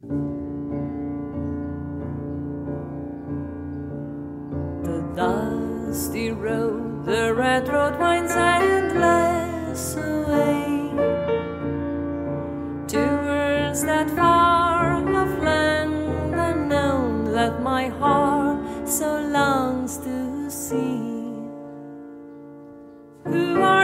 The dusty road, the red road winds endless away towards that far off land unknown that my heart so longs to see. Who are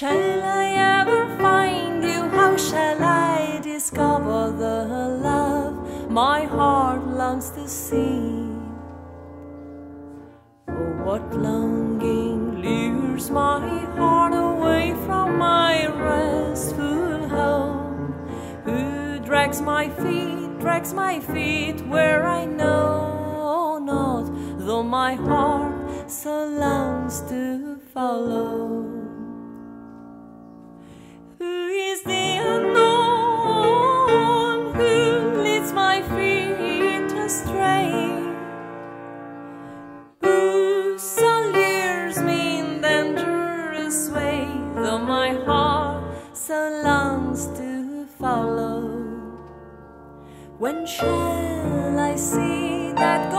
Shall I ever find you? How shall I discover the love my heart longs to see? Oh, what longing lures my heart away from my restful home? Who drags my feet, drags my feet where I know not, though my heart so longs to follow? Dangerous way, though my heart so longs to follow? When shall I see that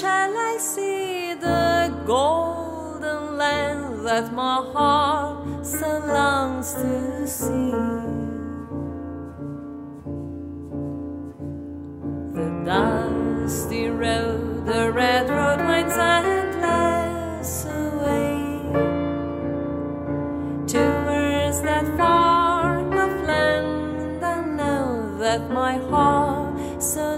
shall I see the golden land that my heart so longs to see? The dusty road, the red road winds endless away towards that far off land. I know that my heart so